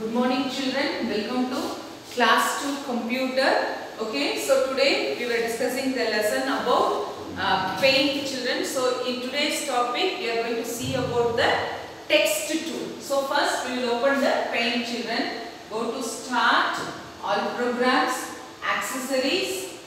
Good morning children. Welcome to class 2 computer. Okay, so today we were discussing the lesson about uh, paint children. So in today's topic we are going to see about the text tool. So first we will open the paint children. Go to start, all programs, accessories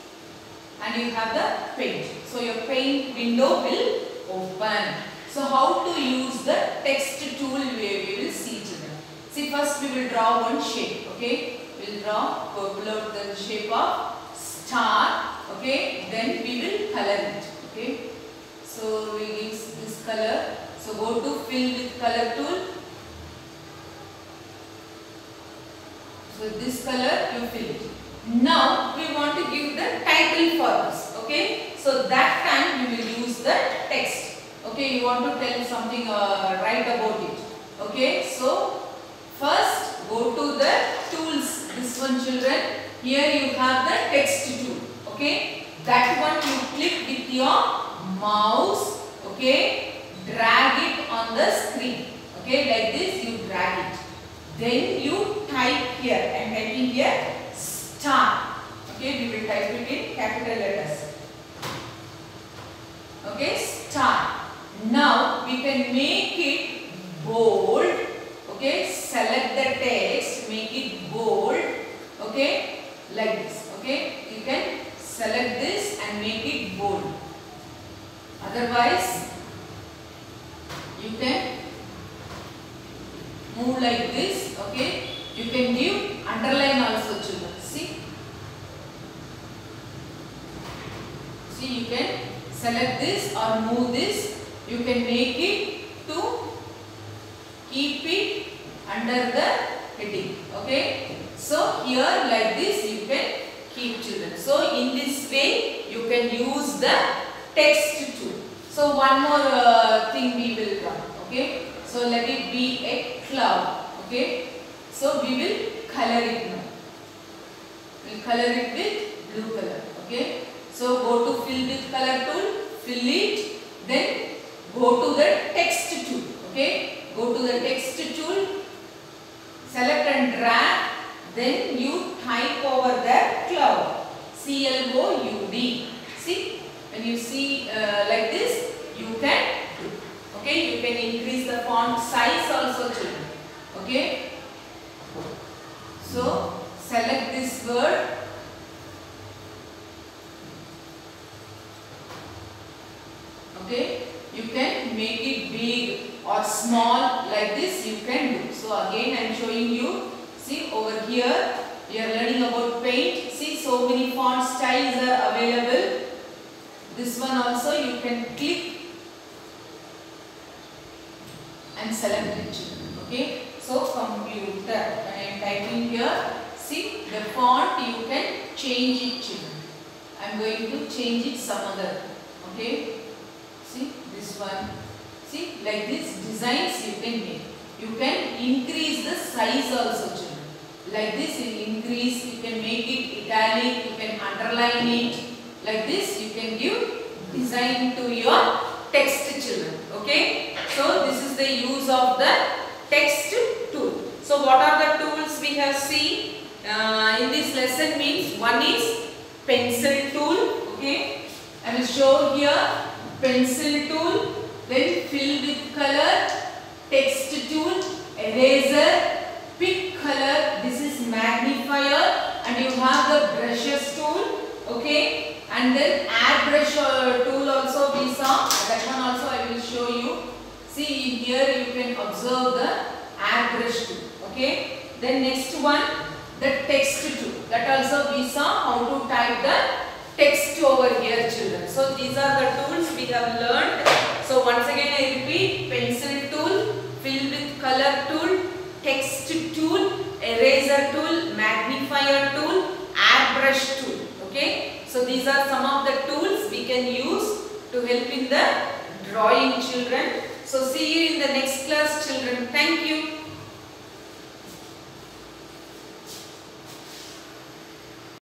and you have the paint. So your paint window will open. So how to use the text tool we, we will see children. See first we will draw one shape. Okay. We will draw, pull out the shape of star. Okay. Then we will color it. Okay. So we use this color. So go to fill with color tool. So this color you fill it. Now we want to give the title for this. Okay. So that time we will use the text. Okay. You want to tell something uh, right about it. Okay. So first go to the tools. This one children. Here you have the text tool. Okay. That one you click with your mouse. Okay. Drag it on the screen. Okay. Like this you drag it. Then you type here. I am typing here star. Okay, we will type it in capital letters. Okay, star. Now we can make it bold. Okay, select the text, make it bold. Okay, like this. Okay, you can select this and make it bold. Otherwise, you can move like this. Okay, you can give underline also children. See, see you can select this or move this. You can make it to keep it under the heading. Okay. So here like this you can keep children. So in this way you can use the text tool. So one more uh, thing we will draw. Okay. So let it be a cloud. Okay. So we will color it now. We will color it with blue color. Okay. So go to fill with color tool, fill it, then go to the text tool. Okay. Go to the text tool, select and drag, then you type over the cloud. C L O U D. See, when you see uh, like this, you can do. Okay, you can increase the size also children. Okay. So, select this word. Okay, you can make it big or small like this you can do. So, again I am showing you. See over here, we are learning about paint. See so many font styles are available. This one also you can click and select it. Okay. So computer, when I am typing here, see the font you can change it. I am going to change it some other. Okay. See this one. See like this designs you can make. You can increase the size also children. Like this you increase, you can make it italic, you can underline it. Like this you can give design to your text children. Okay. So this is the use of the text tool. So what are the tools we have seen uh, in this lesson means one is pencil tool. Okay. I will show here pencil tool, then fill with color, text tool, eraser, pick color, this is magnifier and you have the brushes tool. Okay. And then airbrush uh, tool also we saw, that one also I will show you. See here you can observe the brush tool. Okay. Then next one the text tool. That also we saw how to type the text over here children. So these are the tools we have learned. So once again I repeat pencil tool, fill with color tool, text tool, eraser tool, magnifier tool, airbrush tool. Okay. So these are some of the tools we can use to help in the drawing children. So see you in the next class children. Thank you.